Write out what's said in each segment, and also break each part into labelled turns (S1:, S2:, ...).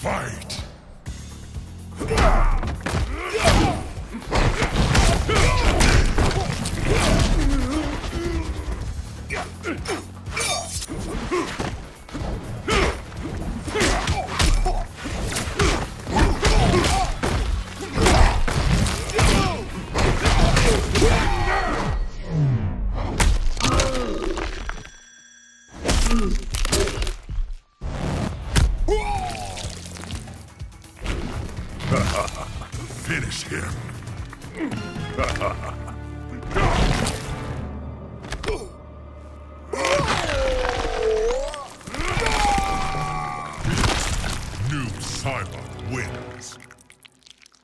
S1: Fight!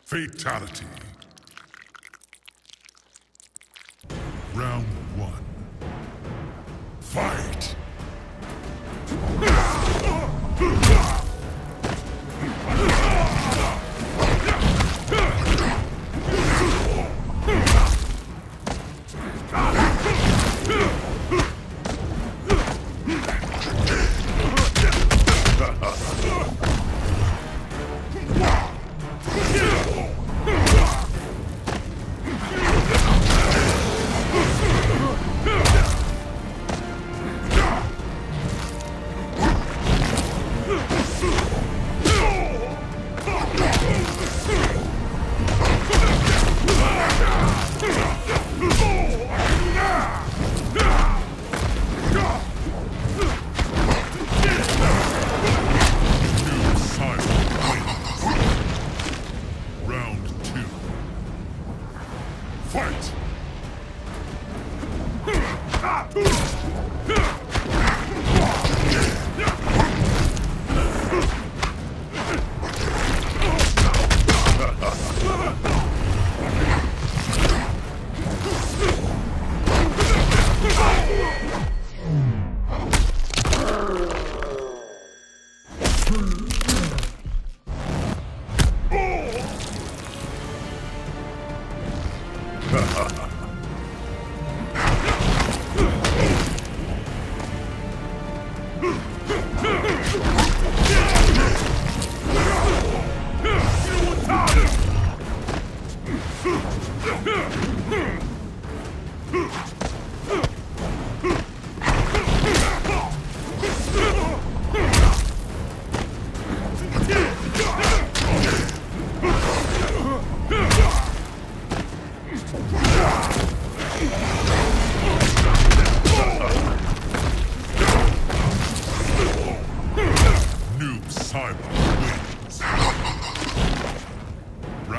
S1: Fatality. Round one.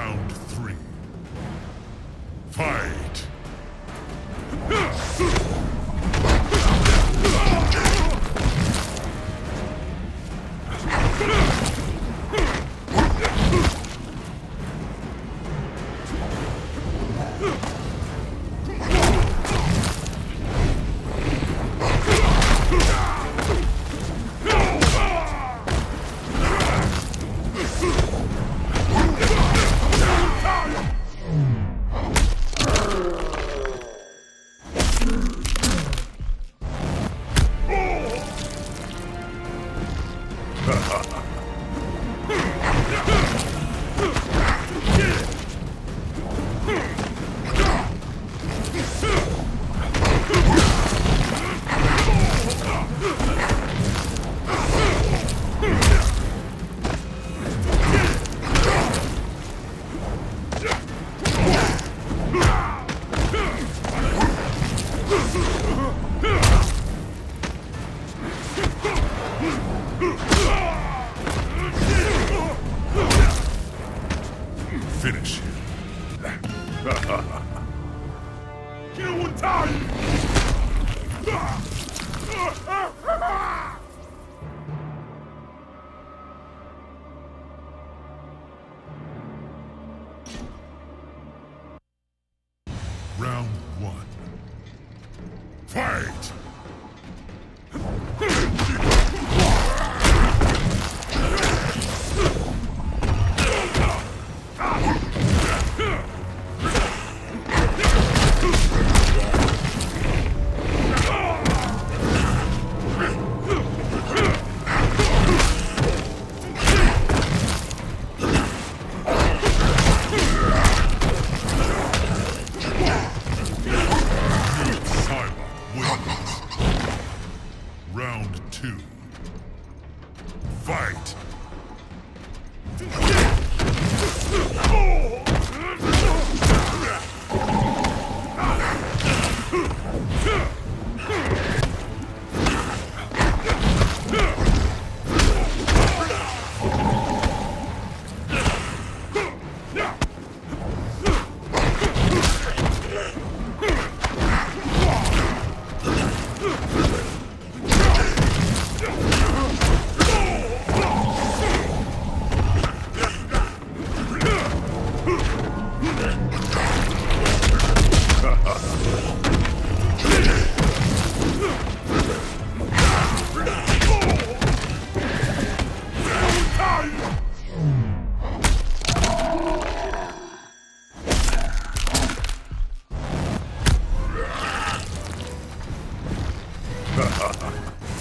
S1: Round three. Fight! Finish him.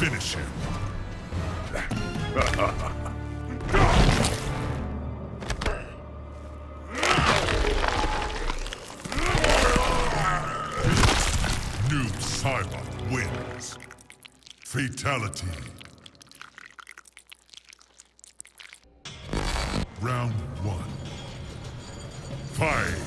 S1: Finish him. Noob Saibot wins. Fatality. Round one. Fight!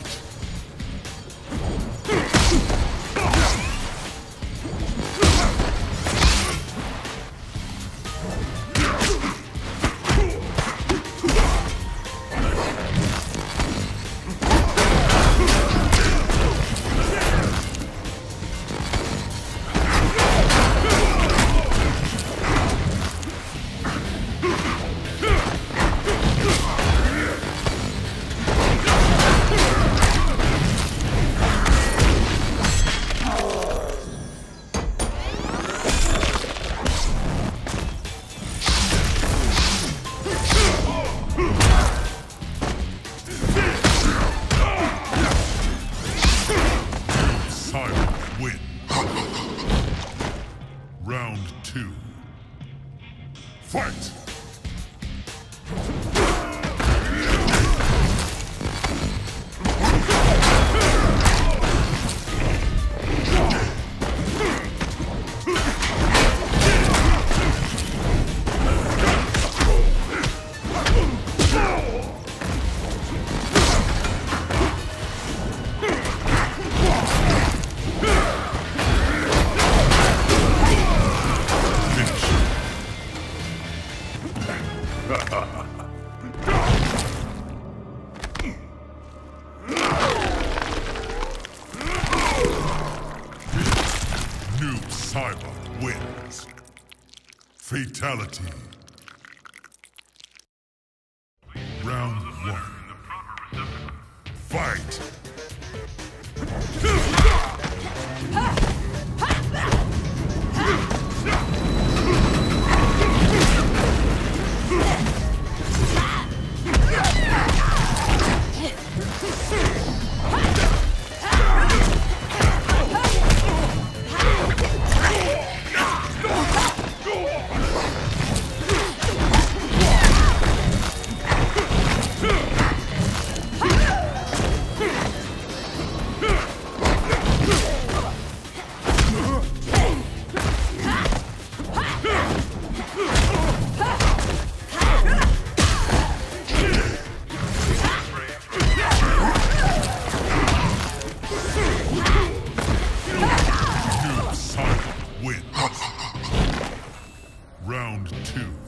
S1: Cybot wins. Fatality. Round one. Fight! two.